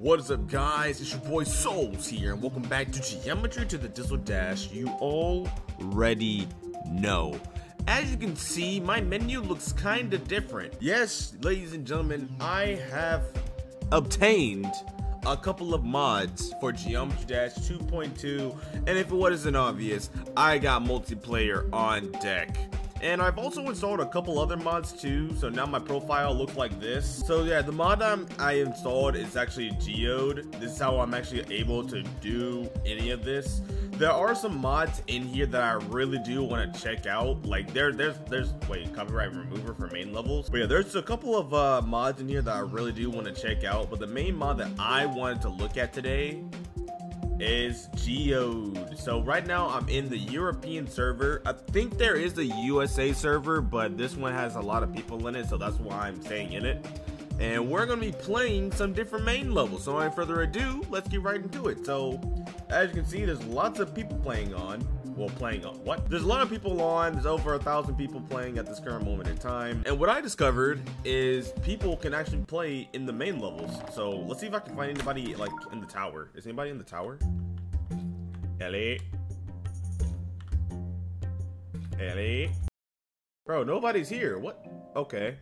What is up, guys? It's your boy Souls here, and welcome back to Geometry to the Dizzle Dash. You already know. As you can see, my menu looks kinda different. Yes, ladies and gentlemen, I have obtained a couple of mods for Geometry Dash 2.2, and if it wasn't obvious, I got multiplayer on deck. And I've also installed a couple other mods too, so now my profile looks like this. So yeah, the mod I'm, I installed is actually Geode. This is how I'm actually able to do any of this. There are some mods in here that I really do want to check out. Like there, there's, there's, wait, copyright remover for main levels. But yeah, there's a couple of uh, mods in here that I really do want to check out. But the main mod that I wanted to look at today is Globed. So right now I'm in the European server. I think there is a USA server, but this one has a lot of people in it, so that's why I'm staying in it. And we're gonna be playing some different main levels. So without further ado, let's get right into it. So as you can see, there's lots of people playing on well playing on. What? There's a lot of people on. There's over a thousand people playing at this current moment in time. And what i discovered is people can actually play in the main levels. So let's see if i can find anybody like in the tower. Is anybody in the tower? Ellie? Ellie? Bro nobody's here. What? Okay.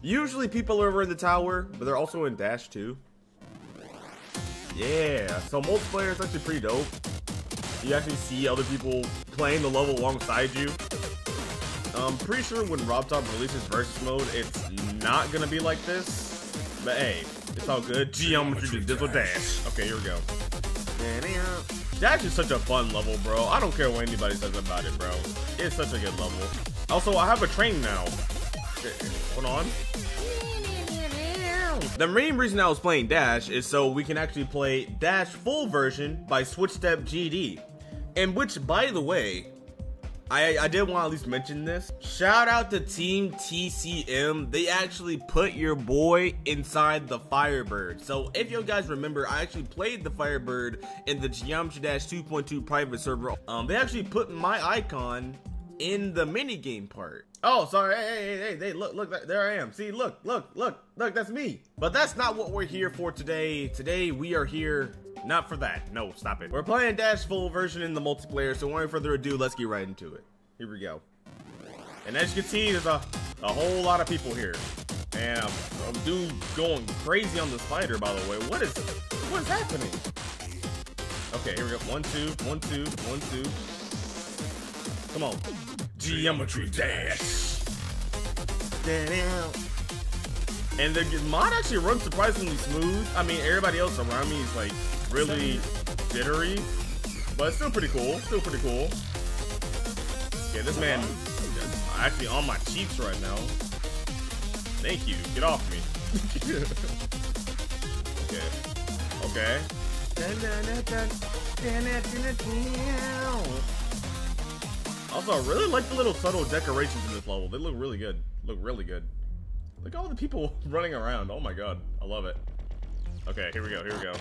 Usually people are over in the tower but they're also in dash too. Yeah so multiplayer is actually pretty dope you actually see other people playing the level alongside you. I'm pretty sure when RobTop releases versus mode, it's not gonna be like this. But hey, it's all good. Geometry to do Dizzle Dash. Okay, here we go. Dash is such a fun level, bro. I don't care what anybody says about it, bro. It's such a good level. Also, I have a train now. Hold on. The main reason I was playing Dash is so we can actually play Dash full version by SwitchStep GD. And which, by the way, I, I did want to at least mention this. Shout out to Team TCM. They actually put your boy inside the Firebird. So if you guys remember, I actually played the Firebird in the Geometry Dash 2.2 private server. Um, they actually put my icon in the minigame part. Oh, sorry. Hey, hey, hey, hey, look, look, there I am. See, look, look, look, look, that's me. But that's not what we're here for today. Today, we are here not for that. No, stop it. We're playing Dash full version in the multiplayer, so without further ado, let's get right into it. Here we go. And as you can see, there's a, a whole lot of people here. And um, a dude going crazy on the spider, by the way. What is, what is happening? Okay, here we go. One, two, one, two, one, two. Come on. Geometry Dash. And the mod actually runs surprisingly smooth. I mean, everybody else around me is like really jittery, but still pretty cool. Still pretty cool. Yeah, this man actually on my cheeks right now. Thank you. Get off me. okay. Okay. Also, I really like the little subtle decorations in this level. They look really good. Look really good. Look at all the people running around. Oh my god. I love it. Okay, here we go. Here we go.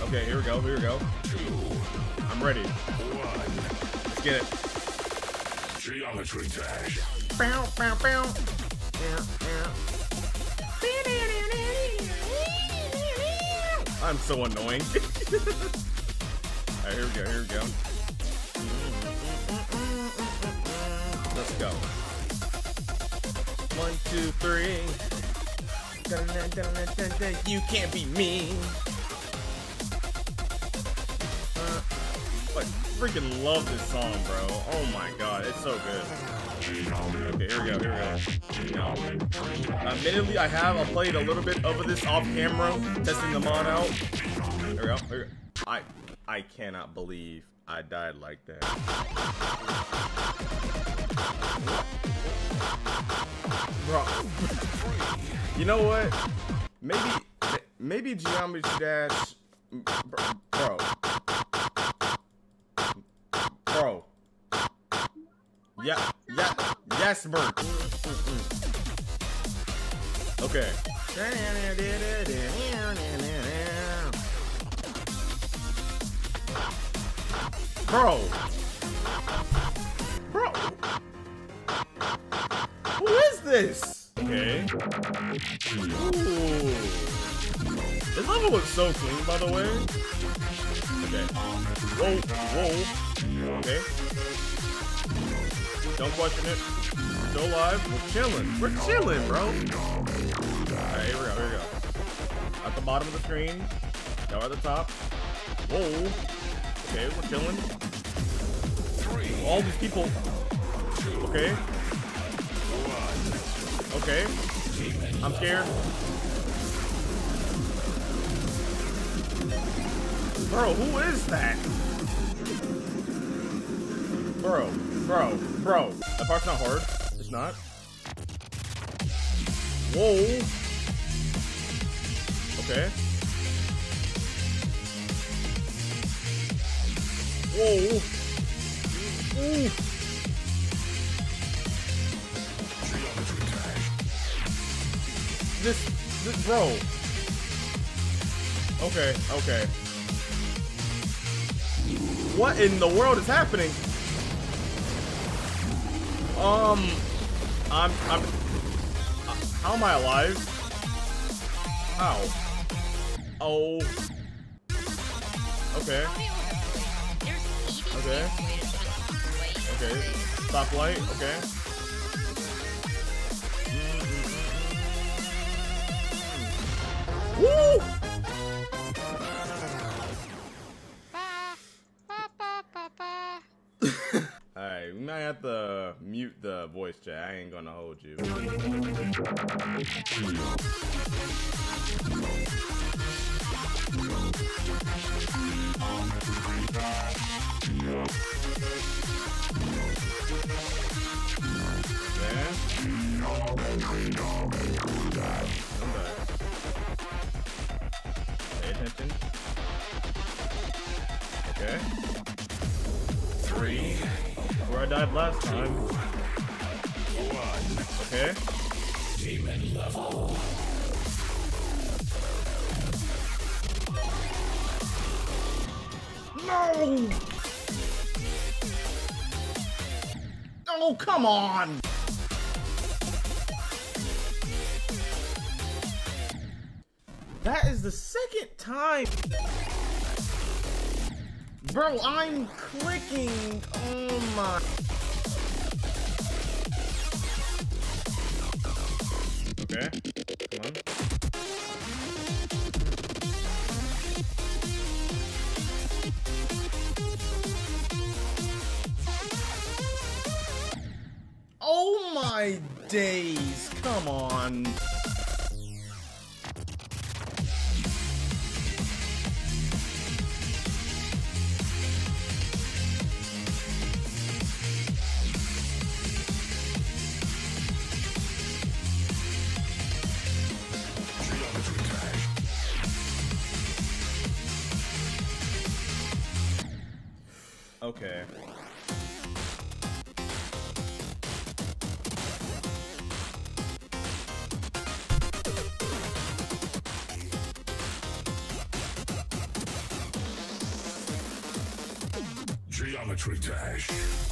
Okay, here we go. Here we go. I'm ready. Let's get it. Geometry dash. Bow, bow, bow. Yeah, yeah. I'm so annoying. Alright, here we go, here we go. Let's go. One, two, three. You can't be me. Freaking love this song, bro. Oh my god, it's so good. Okay, here we go, here we go. Admittedly, I have played a little bit of this off camera, testing the mod out. We go, here we go. I, I cannot believe I died like that. Bro. you know what? Maybe, maybe Geometry Dash, bro. Bro. Yeah. Yeah, yes, bro. Okay. Bro. Bro. Who is this? Okay. Ooh. This level was so clean, by the way. Okay. Whoa, whoa. Okay. Don't question it. Still alive. We're chilling. We're chilling, bro. Alright, here we go, here we go. At the bottom of the screen. Now at the top. Whoa. Okay, we're chilling. All these people. Okay. Okay. I'm scared. Bro, who is that? Bro, bro, bro. That part's not hard. It's not. Whoa. Okay. Whoa. Ooh. This, this, bro. Okay, okay. What in the world is happening? Um, I'm, I'm, uh, how am I alive? How? Oh. Okay. Okay. Okay. Stoplight. Okay. Mm, mm, mm, Woo! Alright, we might have to mute the voice chat. I ain't gonna hold you. Yeah. One. Okay. Demon level. No! Oh, come on! That is the second time. Bro, I'm clicking. Oh my. Days. Come on. Okay. Geometry dash.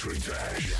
Geometry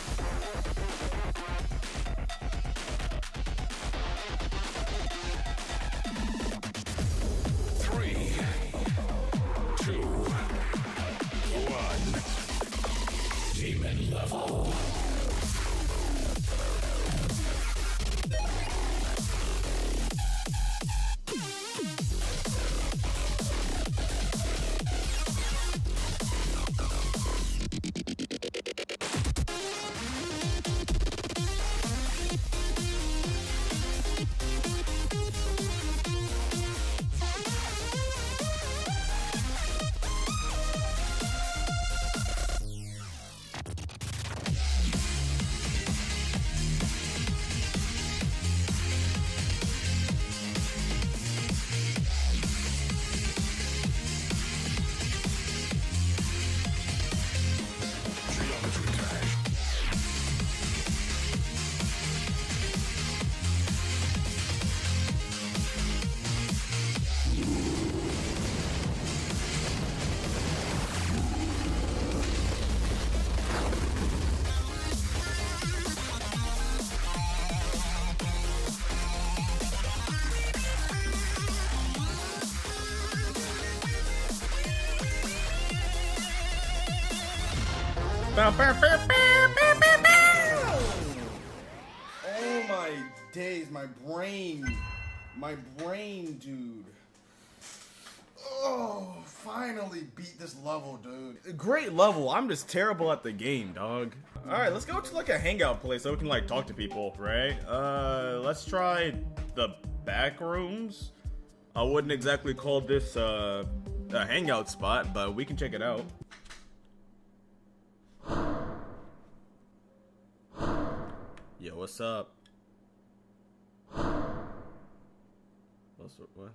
Oh my days, my brain. My brain, dude. Oh, finally beat this level, dude. Great level. I'm just terrible at the game, dog. All right, let's go to like a hangout place so we can like talk to people, right? Uh, let's try the back rooms. I wouldn't exactly call this uh, a hangout spot, but we can check it out. What's up? What's what?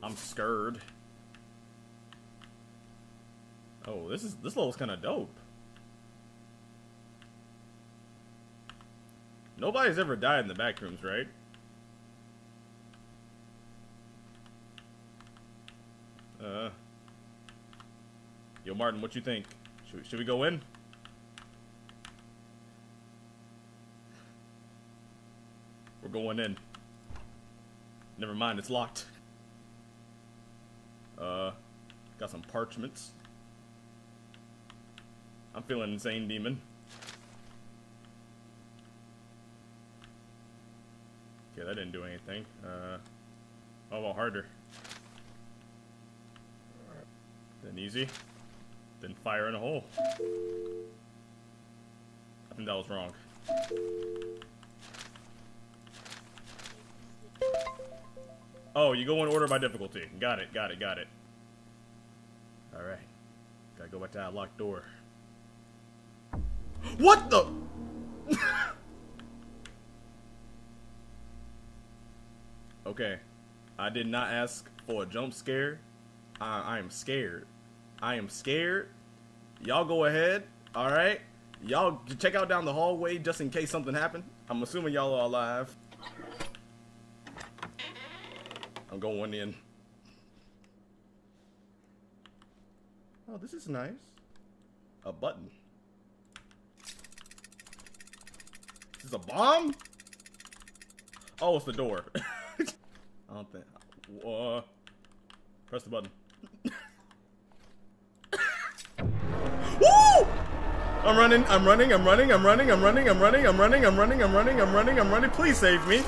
I'm scared. Oh, this is this level's kind of dope. Nobody's ever died in the back rooms, right? Uh. Yo, Martin, what you think? Should we, should we go in? Going in. Never mind, it's locked. Uh, got some parchments. I'm feeling insane, demon. Okay, that didn't do anything. Uh, how about harder? Then easy. Then fire in a hole. I think that was wrong. Oh, you go in order by difficulty. Got it, got it, got it. Alright. Gotta go back to that locked door. What the? okay. I did not ask for a jump scare. I, am scared. I am scared. Y'all go ahead. Alright. Y'all check out down the hallway just in case something happened. I'm assuming y'all are alive. I'm going in. Oh, this is nice. A button. Is a bomb? Oh, it's the door. I don't think. Uh, press the button. Woo! I'm running, I'm running, I'm running, I'm running, I'm running, I'm running, I'm running, I'm running, I'm running, I'm running, I'm running. Please save me.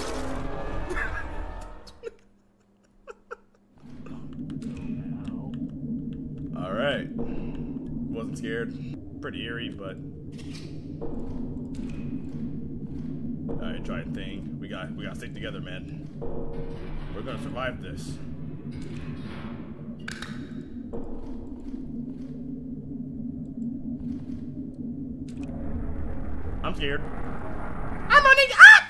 pretty eerie, but Alright, Triton thing. We got we gotta stick together, man. We're gonna survive this. I'm scared. I'm running up!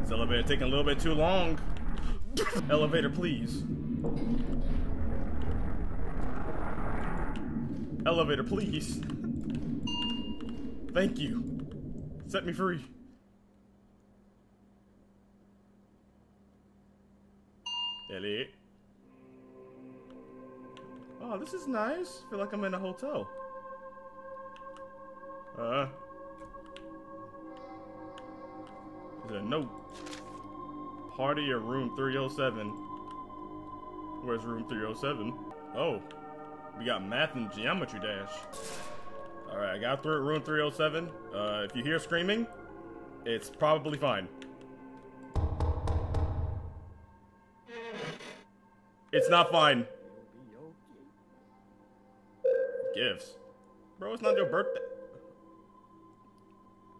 This elevator taking a little bit too long. elevator, please. Elevator, please. Thank you. Set me free. Elliot. Oh, this is nice. feel like I'm in a hotel. Uh. Is there a note? Party or room 307? Where's room 307? Oh. We got math and geometry dash. Alright, I got through room 307. Uh, if you hear screaming, it's probably fine. It's not fine. Gifts. Bro, it's not your birthday.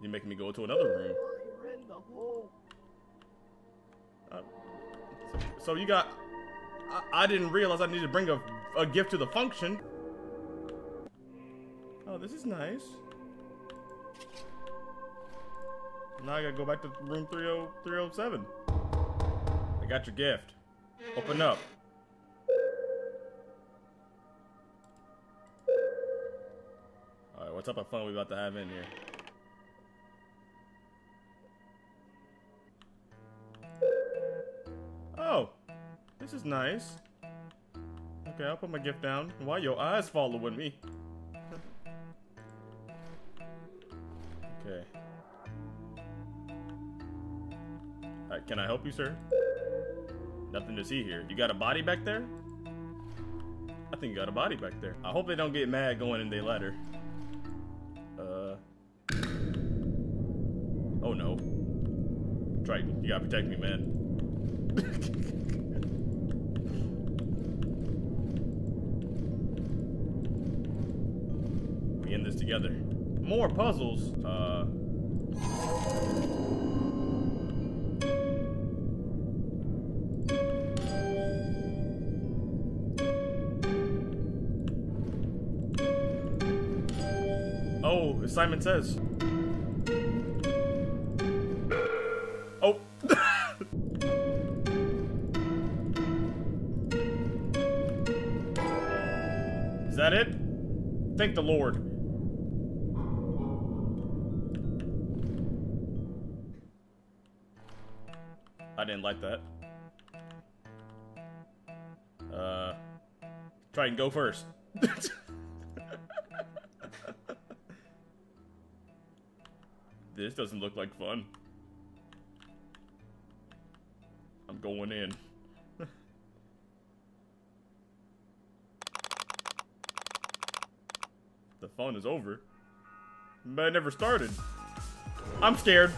You're making me go to another room. Uh, so, so you got... I, didn't realize I needed to bring a, a gift to the function. Oh, this is nice. Now I gotta go back to room 30, 307. I got your gift. Open up. Alright, what type of fun we about to have in here? This is nice. Okay, I'll put my gift down. Why your eyes following me? okay. Can I help you, sir? Nothing to see here. You got a body back there? I think you got a body back there. I hope they don't get mad going in their ladder. Uh. Oh no. Triton, you gotta protect me, man. we in this together. More puzzles. Uh. Oh, Simon says. Oh. Is that it? Thank the Lord. Didn't like that. Uh, try and go first. this doesn't look like fun. I'm going in. the fun is over. But it never started. I'm scared.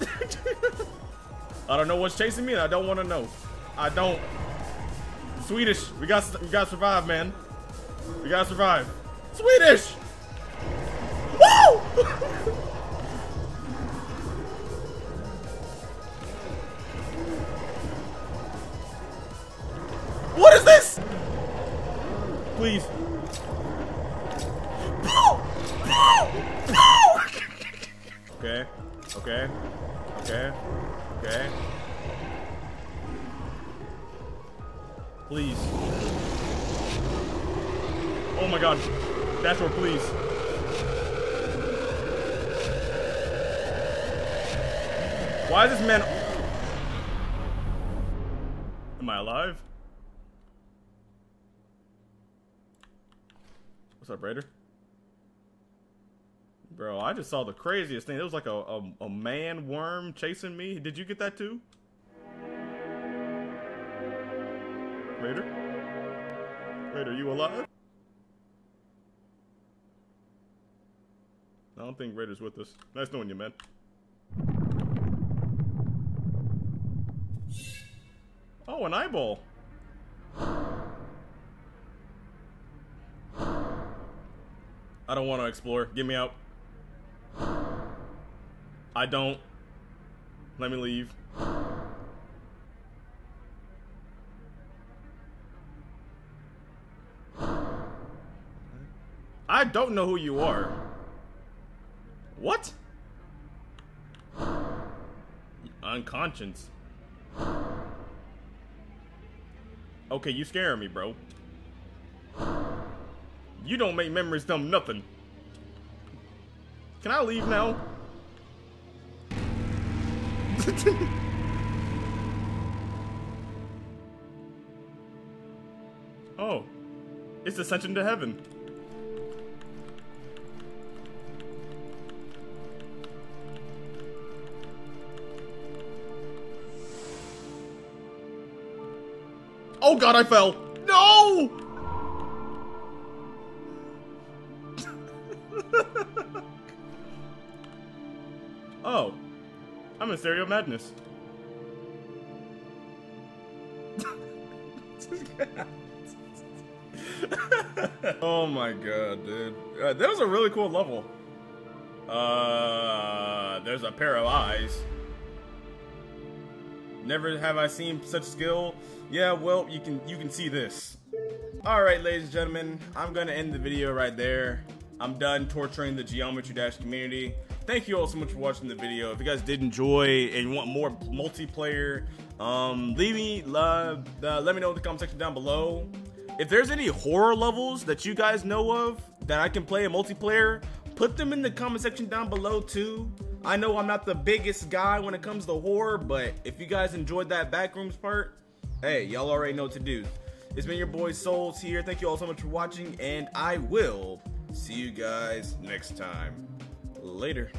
I don't know what's chasing me and I don't want to know. I don't. Swedish. We got we got to survive, man. We got to survive. Swedish! Woo! what is this? Please. Please. Oh my god. That's where please. Why is this man... Am I alive? What's up, Raider? Bro, I just saw the craziest thing. It was like a, a, a man worm chasing me. Did you get that too? Raider? Raider, you alive? I don't think Raider's with us. Nice knowing you, man. Oh, an eyeball. I don't want to explore. Get me out. I don't. Let me leave. I don't know who you are. What? Unconscious. Okay, you scaring me, bro. You don't make memories dumb nothing. Can I leave now? oh. It's ascension to heaven. Oh god, I fell! No! oh. I'm in Stereo Madness. oh my god, dude. Uh, that was a really cool level. Uh, there's a pair of eyes. Never have I seen such skill. Yeah, well, you can you can see this. All right, ladies and gentlemen, I'm gonna end the video right there. I'm done torturing the Geometry Dash community. Thank you all so much for watching the video. If you guys did enjoy and you want more multiplayer, um, leave me, uh, uh, let me know in the comment section down below. If there's any horror levels that you guys know of that I can play in multiplayer, put them in the comment section down below too. I know I'm not the biggest guy when it comes to horror, but if you guys enjoyed that backrooms part, hey, y'all already know what to do. It's been your boy Souls here. Thank you all so much for watching, and I will see you guys next time. Later.